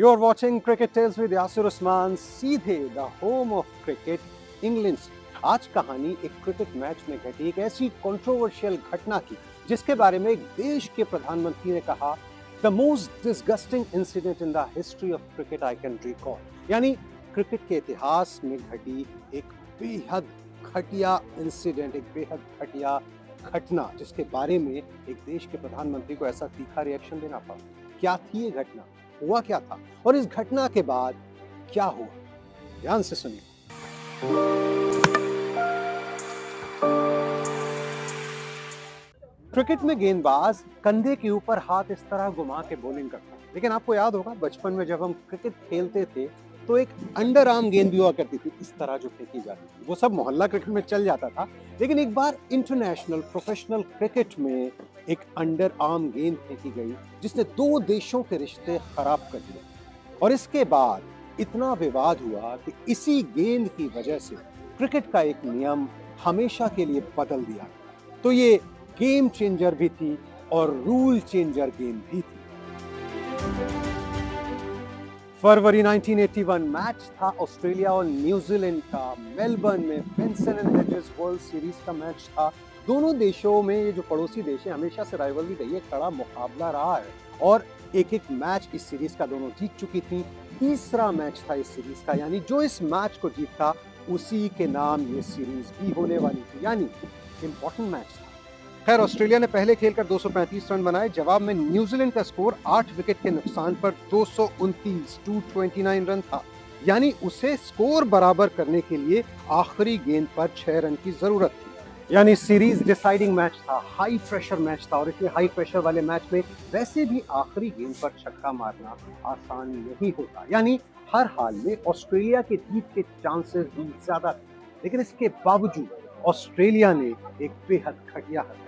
You are watching Cricket Tales with Yasir Usman, सीधे the home of cricket, से। आज कहानी एक क्रिकेट मैच में घटी एक ऐसी कंट्रोवर्शियल घटना की जिसके बारे में एक देश के प्रधानमंत्री ने कहा the most disgusting incident in the history of cricket I can recall यानी क्रिकेट के इतिहास में घटी एक बेहद घटिया इंसिडेंट एक बेहद घटिया घटना जिसके बारे में एक देश के प्रधानमंत्री को ऐसा तीखा रिएक्शन देना पड़ा। क्या थी ये घटना? हुआ क्या था और इस घटना के बाद क्या हुआ? ध्यान से सुनिए। क्रिकेट में गेंदबाज कंधे के ऊपर हाथ इस तरह घुमा के बॉलिंग करता है लेकिन आपको याद होगा, बचपन में जब हम क्रिकेट खेलते थे तो एक अंडर आर्म गेंद भी हुआ करती थी, इस तरह जो फेंकी जाती थी। वो सब मोहल्ला क्रिकेट में चल जाता था। लेकिन एक बार इंटरनेशनल प्रोफेशनल क्रिकेट में एक अंडर आर्म गेंद फेंकी गई, जिसने दो देशों के रिश्ते खराब कर दिए। और इसके बाद इतना विवाद हुआ कि इसी गेंद की वजह से क्रिकेट का एक नियम हमेशा के लिए बदल दिया तो ये गेम चेंजर भी थी और रूल चेंजर गेम भी थी। फरवरी 1981 मैच था ऑस्ट्रेलिया और न्यूजीलैंड का। मेलबर्न में वर्ल्ड सीरीज़ का मैच था। दोनों देशों में ये जो पड़ोसी देश है, हमेशा से राइवलरी रही है, कड़ा मुकाबला रहा है। और एक एक मैच इस सीरीज़ का दोनों जीत चुकी थी। तीसरा मैच था इस सीरीज़ का, यानी जो इस मैच को जीता, उसी के नाम ये सीरीज़ भी होने वाली थी। यानी इंपॉर्टेंट मैच था। खैर, ऑस्ट्रेलिया ने पहले खेलकर 235 रन बनाए, जवाब में न्यूजीलैंड का स्कोर 8 विकेट के नुकसान पर 229 229 रन था। यानी उसे स्कोर बराबर करने के लिए आखिरी गेंद पर छह रन की ज़रूरत थी। यानी सीरीज़ डिसाइडिंग मैच था हाई प्रेशर मैच था, और इतने हाई प्रेशर वाले मैच में वैसे भी आखिरी गेंद पर छक्का मारना आसान नहीं होता। यानी हर हाल में ऑस्ट्रेलिया के जीत के चांसेस भी ज़्यादा थे, लेकिन इसके बावजूद ऑस्ट्रेलिया ने एक बेहद घटिया हरकत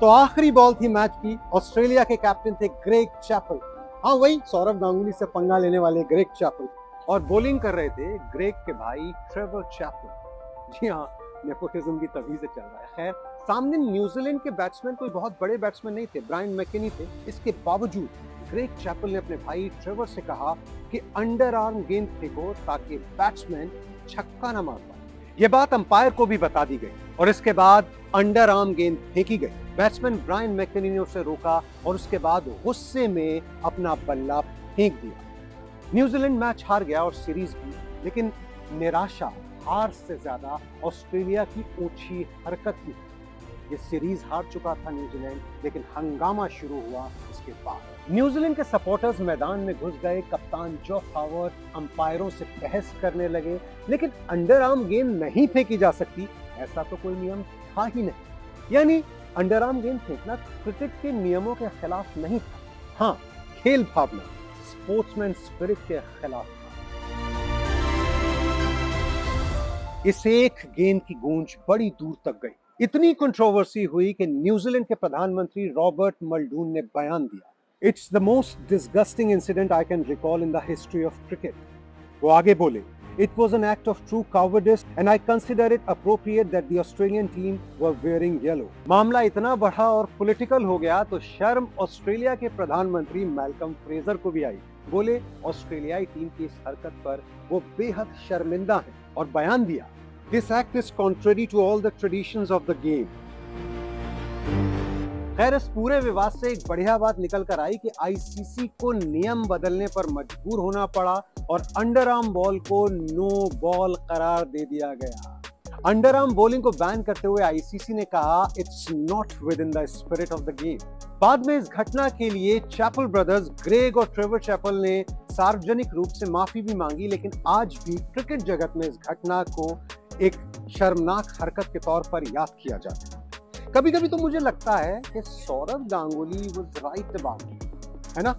तो आखिरी बॉल थी मैच की, ऑस्ट्रेलिया के कैप्टन थे ग्रेग चैपल। हाँ वही सौरभ गांगुली से पंगा लेने वाले ग्रेग चैपल। और बॉलिंग कर रहे थे ग्रेग के भाई ट्रेवर चैपल जी हाँ नेपोटिज्म भी तभी से चल रहा है। खैर, सामने न्यूजीलैंड के बैट्समैन कोई बहुत बड़े बैट्समैन नहीं थे ब्रायन मैकेनी थे। इसके बावजूद ग्रेग चैपल ने अपने भाई ट्रेवर से कहा कि अंडर आर्म गेंद फेंको ताकि बैट्समैन छक्का ना मार पाए। ये बात अंपायर को भी बता दी गई और इसके बाद अंडर आर्म गेंद फेंकी गई। बैट्समैन ब्रायन मैकनी ने उसे रोका और उसके बाद गुस्से में अपना बल्ला फेंक दिया। न्यूजीलैंड मैच हार गया और सीरीज़ भी, लेकिन निराशा हार से ज़्यादा ऑस्ट्रेलिया की ऊँची हरकत की ये सीरीज़ हार चुका था न्यूजीलैंड, लेकिन हंगामा शुरू हुआ इसके बाद। न्यूजीलैंड के सपोर्टर्स मैदान में घुस गए, कप्तान जो हावर्ड अंपायरों से बहस करने लगे, लेकिन अंडर आर्म गेंद नहीं फेंकी जा सकती, ऐसा तो कोई नियम था ही नहीं। यानी अंडर आर्म गेंद फेंकना क्रिकेट के नियमों के खिलाफ नहीं था। हाँ खेल भावना। स्पोर्ट्समैन स्पिरिट के खिलाफ था। इस एक गेंद की गूंज बड़ी दूर तक गई। इतनी कंट्रोवर्सी हुई कि न्यूजीलैंड के प्रधानमंत्री रॉबर्ट मल्डून ने बयान दिया। It's the most disgusting incident I can recall in the history of cricket वो आगे बोले, It was an act of true cowardice I consider it appropriate that the Australian team were wearing yellow. मामला इतना बढ़ा और political हो गया तो शर्म ऑस्ट्रेलिया के प्रधानमंत्री मैल्कम फ्रेजर को भी आई। बोले, ऑस्ट्रेलियाई टीम की इस हरकत पर वो बेहद शर्मिंदा हैं और बयान दिया this act is contrary to all the traditions of the game खैर, इस पूरे विवाद से एक बढ़िया बात निकल कर आई कि आईसीसी को नियम बदलने पर मजबूर होना पड़ा और अंडर आर्म बॉल को नो बॉल करार दे दिया गया। अंडर आर्म बॉलिंग को बैन करते हुए आईसीसी ने कहा it's not within the spirit of the game बाद में इस घटना के लिए चैपल ब्रदर्स ग्रेग और ट्रेवर चैपल ने सार्वजनिक रूप से माफ़ी भी मांगी, लेकिन आज भी क्रिकेट जगत में इस घटना को एक शर्मनाक हरकत के तौर पर याद किया जाता है। कभी कभी तो मुझे लगता है कि Saurav Ganguly was right about है ना?